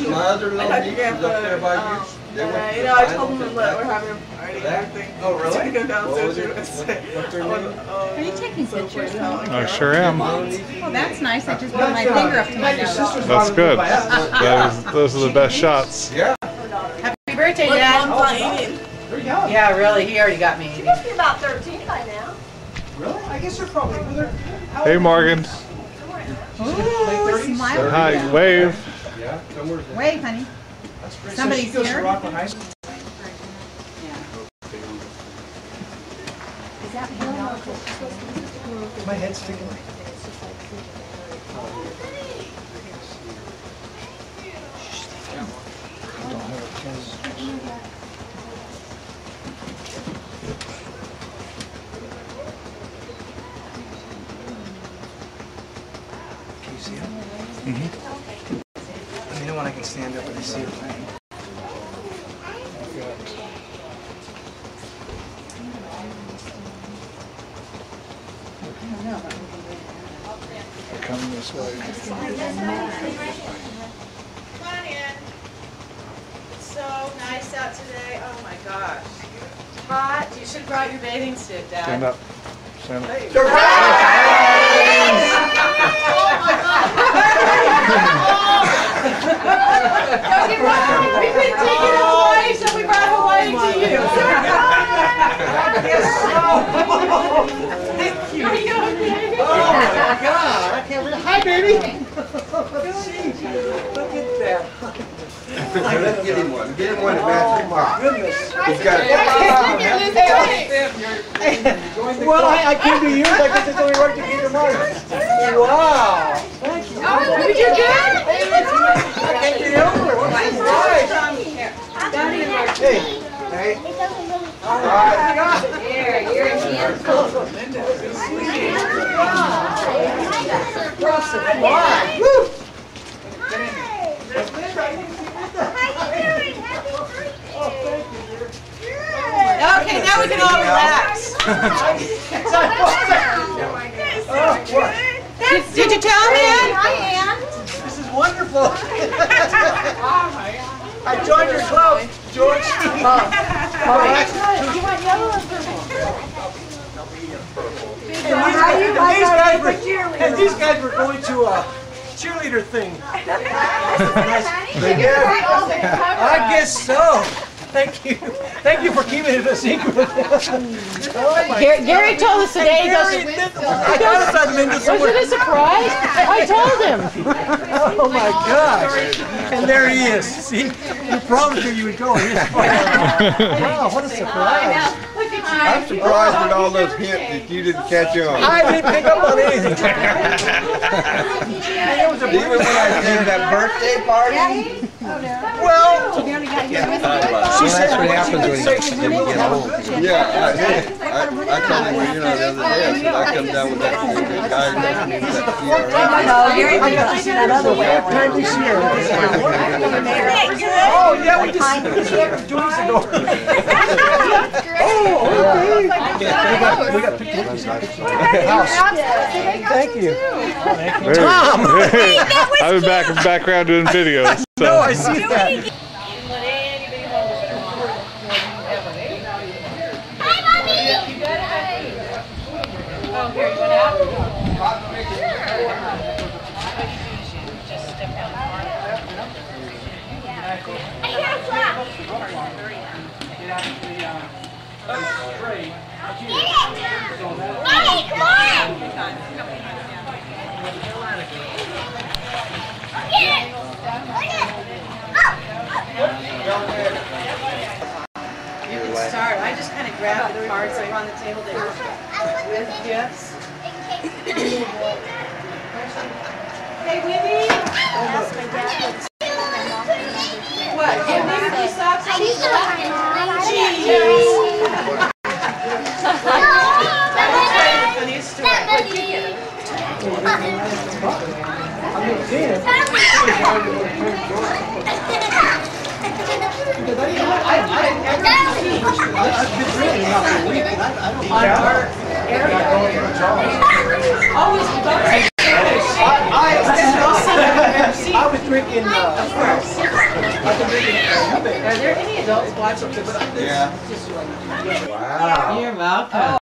My other little I niece got is up there by um, you. They and, went uh, you the know, I told them to that we're having a party and everything. Oh, really? So we go What downstairs was and it? What's her oh, name? oh, Are you taking so pictures? funny how I sure am. Well, that's nice. I just put my finger up to my nose. That's good. That is, those are the best shots. Yeah. Happy birthday, Look, Dad. Mom's not eating. They're young. Yeah, really. He already got me. She must be about 13 by now. Really? I guess you're probably. Well, they're, how Hey, old- Morgan. Ooh, smile. Hi, wave. Yeah, somewhere. Wait, honey. That's great. Somebody's so she goes here? to Rockland High School. Is that My head's sticking. Can you see it? Mm-hmm. Let me know when I can stand up and I see it. They're coming this way. Come on in. It's so nice out today. Oh my gosh. Hot. You should have brought your bathing suit, Dad. Stand up. Stand up. Don't get wrong. We've been taking Hawaii, so we brought Hawaii to you. Thank you. Are you okay? Hi, baby. Let's see. Look at that. Let's get him one. Get him one that matches mine. Goodness. He's got it. Well, I, I came to you. I guess it's only right to you mine. Wow. Thank you. Oh, did you good? I can't get over. What's this? Hey. Hey. All right. Here, you're in here. Across the line. Woo. Okay, now we can all relax. Oh, what? Did, did you tell him, Ann? This is wonderful. I joined your club, George. Oh, oh, And these guys were, and these guys were going to a cheerleader thing. I guess so. Thank you. Thank you for keeping it a secret. oh Gary, Gary told us today, he goes, Gary, this- I thought I saw them into was somewhere. it a surprise? I told him. Oh my gosh. And there he is. See, you promised me you would go. Here's Wow, what a surprise. I'm surprised at oh, all those hints that you didn't catch on. I didn't pick up on anything. It was a Even when I did that birthday party. Well, she said That's what happens when you when you get old. Yeah, I did. I, I told him, well, you know, the other day, I said, I come down with that, that guy that needs that CRA. time this year. Oh, yeah, we just, two weeks ago. Oh, okay. We got, we got pictures. Thank you. Tom! I've been back in the background doing videos. So. No, I see that. Hey, come on! Get it! You can start. I just kind of grabbed the cards that were on the table there with gifts. Hey, Wendy. What? Give me the socks on the Jeez. Funniest story. What'd you get? Always butter. I, I, I was drinking, uh, Are there any adults watching? Yeah. Wow. You're welcome.